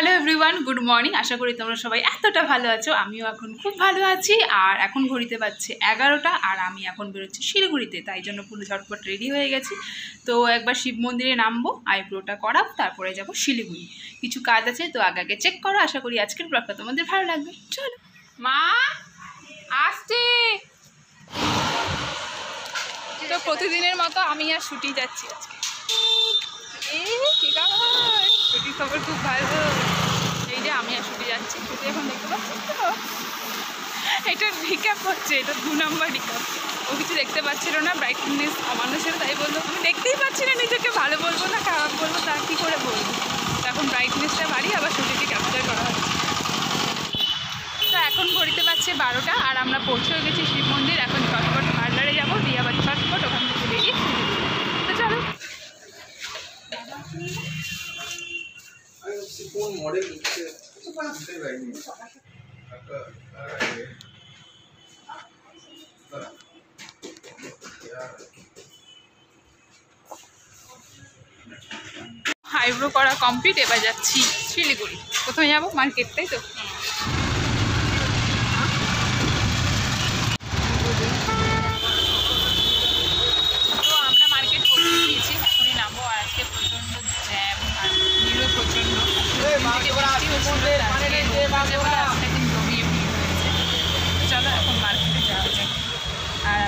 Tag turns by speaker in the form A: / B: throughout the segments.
A: Hello everyone good morning আশা করি তোমরা সবাই এতটা ভালো আছো। আমিও এখন খুব ভালো আছি। আর এখন ঘড়িতে পাচ্ছে এগারোটা আর আমি এখন বেরোচ্ছি শিলিগুড়িতে, তাই জন্য পুরো ঝটপট রেডি হয়ে গেছি। তো একবার শিব মন্দিরে নামবো আইব্রোটা করাবো, তারপরে যাব শিলিগুড়ি। কিছু কাজ আছে, তো আগে আগে চেক করো। আশা করি আজকের ব্লগটা তোমাদের ভালো লাগবে। চলো। মা, আসছে। তো প্রতিদিনের মতো আমি আর ছুটি যাচ্ছি আজকে। খবর খুব ভালো এই আমি আর যাচ্ছি এখন তো এটা হচ্ছে এটা দু নম্বর ও কিছু দেখতে পাচ্ছিল না তাই বলল দেখতেই পাচ্ছি না নিজেকে ভালো বলব না বলব তা কী করে বলব এখন বাড়ি আবার করা এখন ঘড়িতে বারোটা আর আমরা পৌঁছেও গেছি শিব মন্দির। এখন চটপট আইব্রো করা কমপ্লিট এবার যাচ্ছি শিলিগুড়ি। প্রথমে যাব মার্কেট তাই তো তো আমরা মার্কেট পৌঁছে গিয়েছি এখনই নামবো আর আজকে প্রচণ্ড জ্যাম আর ভিড়ও প্রচণ্ড দিনকে বৃষ্টি হচ্ছিল, আজকে রোদ উঠেছে বলে আজকে একদিন জমিয়ে ভিড় হয়েছে তো চলো এখন মার্কেটে যাওয়া আর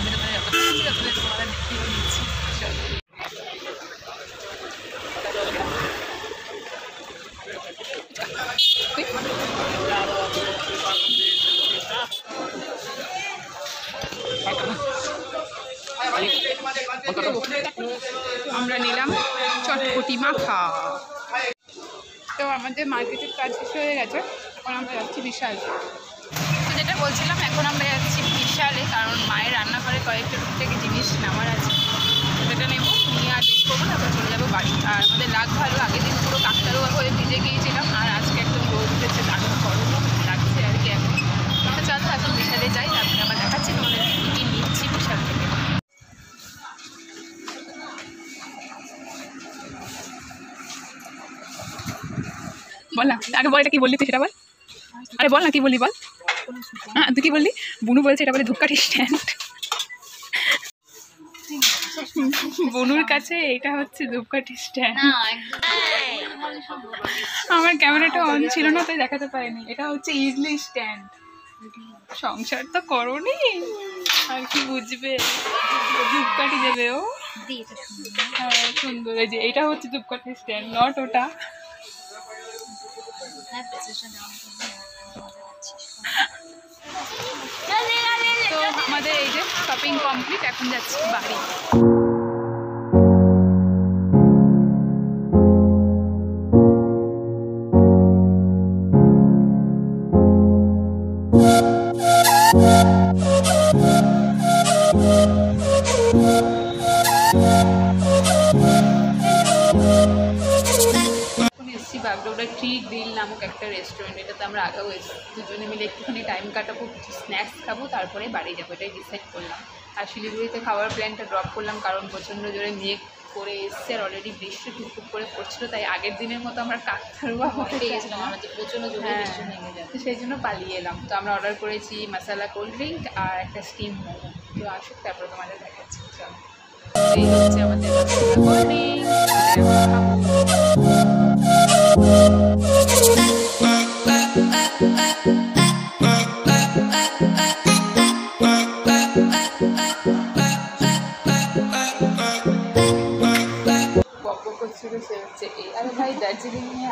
A: আমরা নিলাম চটপটি মাখা। তো আমাদের মার্কেটের কাজ শেষ হয়ে গেছে। এখন আমরা যাচ্ছি বিশাল। তো যেটা বলছিলাম, এখন আমরা যাচ্ছি বিশালে, কারণ মায়ের রান্নাঘরে কয়েকটা থেকে জিনিস নামার আছে। সেটা নেব, নিয়ে আর বেশ করব, তারপর চলে যাব বাড়ি। আর আমাদের লাগ ভালো, আগের দিন পুরো কাকতারুয়া হয়ে ভিজে গিয়েছিলাম, আর আজকে বল না আগে বল এটা কি বললি তুই সেটা বল। আরে বল না কি বললি বল। হ্যাঁ তুই কি বললি? বুনু বলছে এটা বলে ধূপকাঠি স্ট্যান্ড বনুর কাছে এটা হচ্ছে ধূপকাঠি স্ট্যান্ড আমার ক্যামেরাটা অন ছিল না তাই দেখাতে পারিনি। এটা হচ্ছে ইজলি স্ট্যান্ড সংসার তো করনি। আর কি বুঝবে? ধূপকাঠি দেবে ও। হ্যাঁ সুন্দর। এই যে এটা হচ্ছে ধূপকাঠি স্ট্যান্ড নট ওটা। তো আমাদের এই যে শপিং কমপ্লিট এখন যাচ্ছি বাড়ি। এখন ট্রি গ্রিল নামক একটা রেস্টুরেন্ট এটাতে আমরা আগেও দুজনে মিলে একটুখানি টাইম কাটাবো কিছু স্ন্যাক্স খাব তারপরে বাড়ি যাব এটাই ডিসাইড করলাম। আর শিলিগুড়িতে খাওয়ার প্ল্যানটা ড্রপ করলাম কারণ প্রচণ্ড জোরে মেঘ করে এসছে আর অলরেডি বৃষ্টি টুকটুক করে পড়ছিল তাই আগের দিনের মতো আমরা কাকতারুয়া হয়ে গেছিলাম। আমরা প্রচণ্ড জোরে বৃষ্টি নেমে যায়। তো সেই জন্য পালিয়ে এলাম। তো আমরা অর্ডার করেছি মশালা কোল্ড ড্রিঙ্ক আর একটা স্টিম মোমো তো আসুক তারপরে তোমাদের দেখাচ্ছি। চলো। এই হচ্ছে আমাদের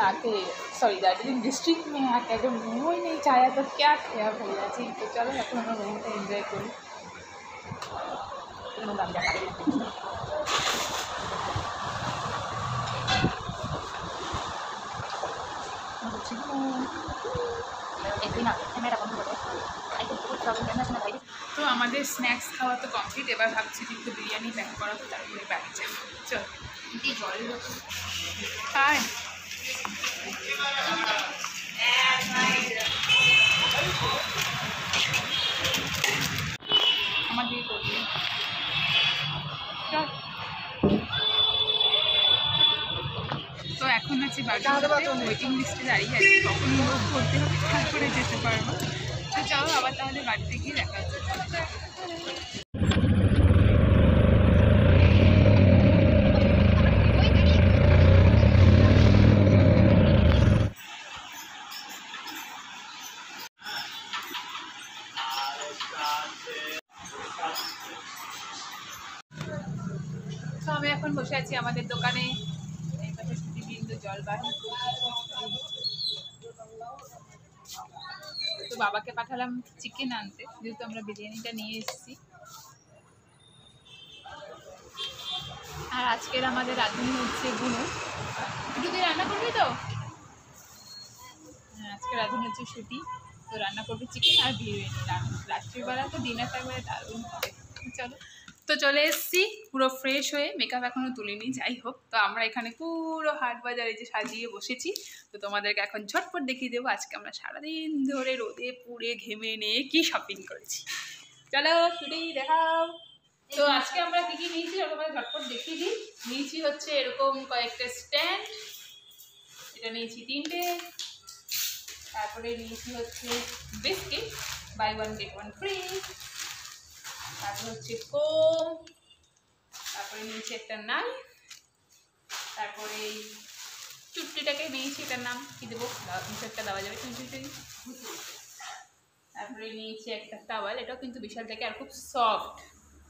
A: आके सॉरी दार्जिलिंग डिस्ट्रिक्ट में आके अगर मोमो ही नहीं खाया तो क्या खाया भैया जी तो चलो এখন আমরা মোমোটা এনজয় করি কোনো দাম দেখা তো আমাদের স্ন্যাক্স খাওয়া তো কমপ্লিট এবার ভাবছি যে একটু বিরিয়ানি প্যাক করাবো তারপরে বাড়ি যাবো চল খায় আমাদের ওয়েটিং লিস্টে দাঁড়িয়ে আছি, কখন লোক ভর্তি হবে, তারপরে যেতে পারব। তো চলো আবার তাহলে বাড়িতে গিয়ে দেখা তো আমি এখন বসে আছি আমাদের দোকানে। এই পাশে বিন্দু জল বাড়ি তো বাবাকে পাঠালাম চিকেন আনতে। যেহেতু আমরা বিরিয়ানিটা নিয়ে এসেছি। আর আজকের আমাদের রাঁধুনি হচ্ছে গুনো। একটু তুই রান্না করবি তো? হ্যাঁ আজকে রাঁধুনি হচ্ছে শুটি তো রান্না করবি চিকেন আর বিরিয়ানি রাত্রিবেলা তো ডিনারটা একবারে দারুণ হবে। চলো। তো চলে এসেছি, পুরো ফ্রেশ হয়ে মেকআপ এখনও তুলিনি, যাই হোক। তো আমরা এখানে পুরো হাট বাজারে যে সাজিয়ে বসেছি, তো তোমাদেরকে এখন ঝটপট দেখিয়ে দেবো, আজকে আমরা সারাদিন ধরে রোদে পুড়ে ঘেমে নিয়ে কি শপিং করেছি। চলো শুটি দেখাও। তো আজকে আমরা কি কি নিয়েছি তোমাদের ঝটপট দেখিয়ে দিই। নিয়েছি হচ্ছে এরকম কয়েকটা স্ট্যান্ড এটা নিয়েছি তিনটে। তারপরে নিয়েছি হচ্ছে biscuit buy one get one free তারপর হচ্ছে কোম তারপরে নিয়েছি একটা নাইফ তারপরে এই চুটটিটাকে নিয়েছি এটার নাম কি দেবো? একটা দেওয়া যাবে তারপরে নিয়েছি একটা টাওয়াল এটাও কিন্তু বিশাল থেকে আর খুব সফট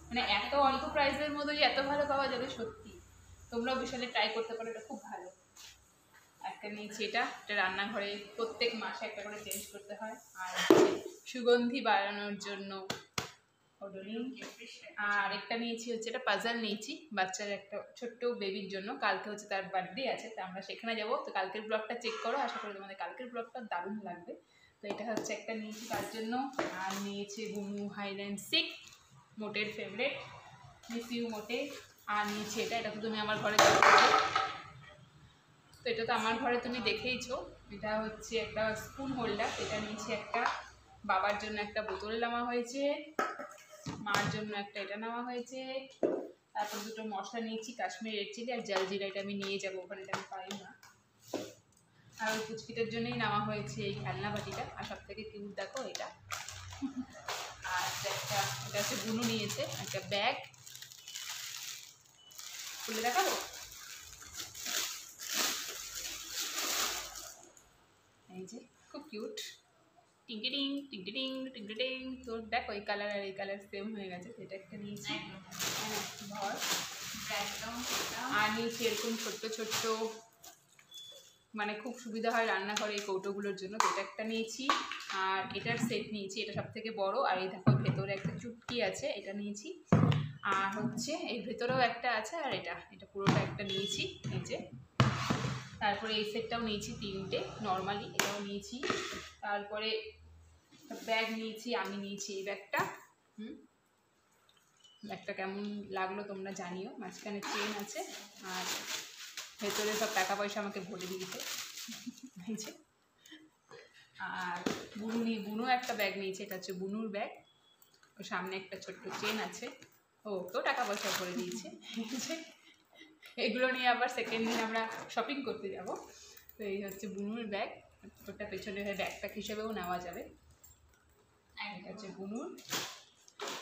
A: মানে এত অল্প প্রাইসের মধ্যে এত ভালো পাওয়া যাবে সত্যি। তোমরাও বিশালে ট্রাই করতে পারো, এটা খুব ভালো। একটা নিয়েছি এটা এটা রান্নাঘরে প্রত্যেক মাসে একটা করে চেঞ্জ করতে হয়। আর সুগন্ধি বাড়ানোর জন্য ওডোনিল আর একটা নিয়েছি হচ্ছে এটা পাজাল নিয়েছি, বাচ্চার একটা ছোট্ট বেবির জন্য। কালকে হচ্ছে তার বার্থডে আছে, তো আমরা সেখানে যাব। তো কালকের ব্লগটা চেক করো, আশা করি তোমাদের কালকের ব্লগটা দারুণ লাগবে। তো এটা হচ্ছে একটা নিয়েছি তার জন্য। আর নিয়েছি বুমু হাইল্যান্ড সিক মোটের ফেভারেট মিস ইউ মোটে। আর নিয়েছি এটা এটা তো তুমি আমার ঘরে তো এটা তো আমার ঘরে তুমি দেখেইছো। এটা হচ্ছে একটা স্পুন হোল্ডার এটা নিয়েছি একটা বাবার জন্য একটা বোতল নেওয়া হয়েছে। মার জন্য একটা এটা নেওয়া হয়েছে। তারপর দুটো মশলা নিয়েছি কাশ্মীর রেড চিলি আর জলজিরা এটা আমি নিয়ে যাব, ওখানে এটা আমি পাই না। আর ওই পুচকিটার জন্যই নেওয়া হয়েছে এই খেলনা বাটিটা, আর সব থেকে কিউট দেখো এটা। আর একটা এটা হচ্ছে বুনু নিয়েছে, একটা ব্যাগ। খুলে দেখাবো? এই যে, খুব কিউট টিঙ্কি টিং টিঙ্কি টিং টিঙ্কি টিং তো দেখো এই কালার আর এই কালার সেম হয়ে গেছে এটা একটা নিয়েছি। আর নিয়েছি এরকম ছোট্ট ছোট্ট মানে খুব সুবিধা হয় রান্নাঘরে এই কৌটোগুলোর জন্য তো এটা একটা নিয়েছি। আর এটার সেট নিয়েছি এটা সব থেকে বড়। আর এই দেখো ভেতরে একটা চুটকি আছে এটা নিয়েছি। আর হচ্ছে এই ভেতরেও একটা আছে আর এটা এটা পুরোটা একটা নিয়েছি যে। তারপরে এই সেটটাও নিয়েছি তিনটে নর্মালি এটাও নিয়েছি। তারপরে ব্যাগ নিয়েছি, আমি নিয়েছি এই ব্যাগটা হুম? ব্যাগটা কেমন লাগল তোমরা জানিও। মাঝখানে চেন আছে, আর ভেতরে সব টাকা পয়সা আমাকে ভরে দিয়েছে। এই আর বুনু নিয়ে, বুনু একটা ব্যাগ নিয়েছে, এটা হচ্ছে বুনুর ব্যাগ ওর সামনে একটা ছোট্ট চেন আছে। ও তো টাকা পয়সা ভরে দিয়েছে। এগুলো নিয়ে আবার সেকেন্ড দিন আমরা শপিং করতে যাব। তো এই হচ্ছে বুনুর ব্যাগ ওটা পেছনে হয়ে প্যাক হিসেবেও নেওয়া যাবে। এটা হচ্ছে বুনুর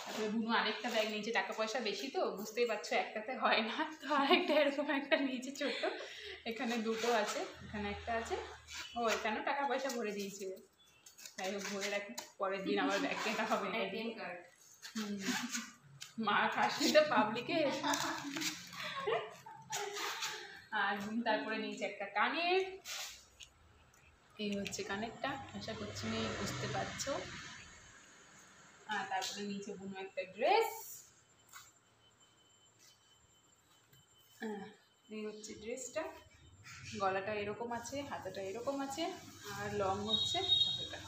A: তারপরে বুনু আরেকটা ব্যাগ নিয়েছে টাকা পয়সা বেশি তো বুঝতেই পারছ একটাতে হয় না। তো আরেকটা এরকম একটা নিয়েছে ছোট্ট। এখানে দুটো আছে এখানে একটা আছে। ও এখানেও টাকা পয়সা ভরে দিয়েছে। যাই হোক ভরে রাখি। পরের দিন আবার ব্যাগ কেনা হবে না
B: এটিএম কার্ড
A: মা খাসনি তো পাবলিকে আর তারপরে নিয়েছে একটা কানের। এই হচ্ছে কানেরটা আশা করছি আমি বুঝতে পারছ। আর তারপরে নিচে বুনো একটা ড্রেস এই হচ্ছে ড্রেসটা গলাটা এরকম আছে, হাতাটা এরকম আছে, আর লং হচ্ছে হাতাটা।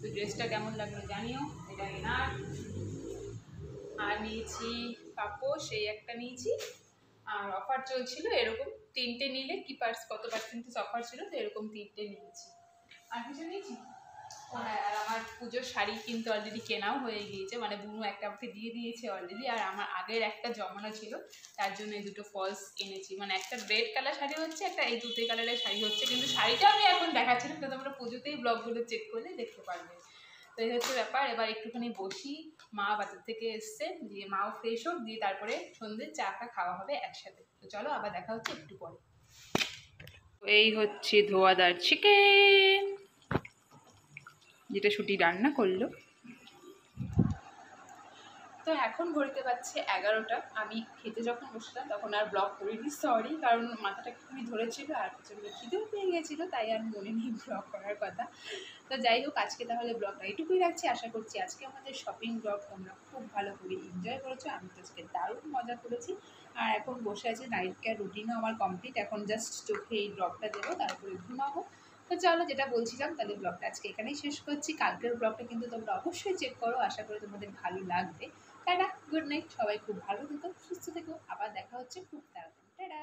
A: তো ড্রেসটা কেমন লাগল জানিও, এটা এনার আর নিয়েছি পাপোশ সেই একটা নিয়েছি। আর অফার চলছিল এরকম। তিনটে নিলে কি পার্স কত পার্সেন্টেজ অফার ছিল তো এরকম তিনটে নিয়েছি। আর কিছু নিয়েছি? হ্যাঁ, আর আমার পুজোর শাড়ি কিন্তু অলরেডি কেনাও হয়ে গিয়েছে মানে বুনু একটা আমাকে দিয়ে দিয়েছে অলরেডি আর আমার আগের একটা জমানো ছিল তার জন্য এই দুটো ফলস এনেছি। মানে একটা রেড কালার শাড়ি হচ্ছে একটা এই দুটো কালারের শাড়ি হচ্ছে কিন্তু শাড়িটা আমি এখন দেখাচ্ছি না তোমরা পুজোতেই ব্লগগুলো চেক করলে দেখতে পারবে। তো এই হচ্ছে ব্যাপার। এবার একটুখানি বসি, মা বাজার থেকে এসছে, দিয়ে মাও ফ্রেশ হোক, দিয়ে তারপরে সন্ধ্যে চা টা খাওয়া হবে একসাথে। তো চলো আবার দেখা হচ্ছে একটু পরে। এই হচ্ছে ধোয়াদার চিকেন যেটা শুটি রান্না করল। তো এখন ঘড়িতে পাচ্ছে এগারোটা। আমি খেতে যখন বসলাম তখন আর ব্লগ করিনি সরি কারণ মাথাটা খুবই ধরেছিল আর প্রচণ্ড খিদেও পেয়ে গেছিল, তাই আর মনে নেই ব্লগ করার কথা। তো যাই হোক, আজকে তাহলে ব্লগটা এইটুকুই রাখছি। আশা করছি আজকে আমাদের শপিং ব্লগ তোমরা খুব ভালো করে এনজয় করেছ। আমি তো আজকে দারুণ মজা করেছি। আর এখন বসে আছি নাইট কেয়ার রুটিনও আমার কমপ্লিট এখন জাস্ট চোখে এই ড্রপটা দেবো, তারপরে ঘুমাবো। তো চলো যেটা বলছিলাম তাহলে ব্লগটা আজকে এখানেই শেষ করছি। কালকের ব্লগটা কিন্তু তোমরা অবশ্যই চেক করো। আশা করি তোমাদের ভালো লাগবে। টাটা গুড নাইট সবাই খুব ভালো থেকো, সুস্থ থেকো, আবার দেখা হচ্ছে খুব তাড়াতাড়ি। টাটা!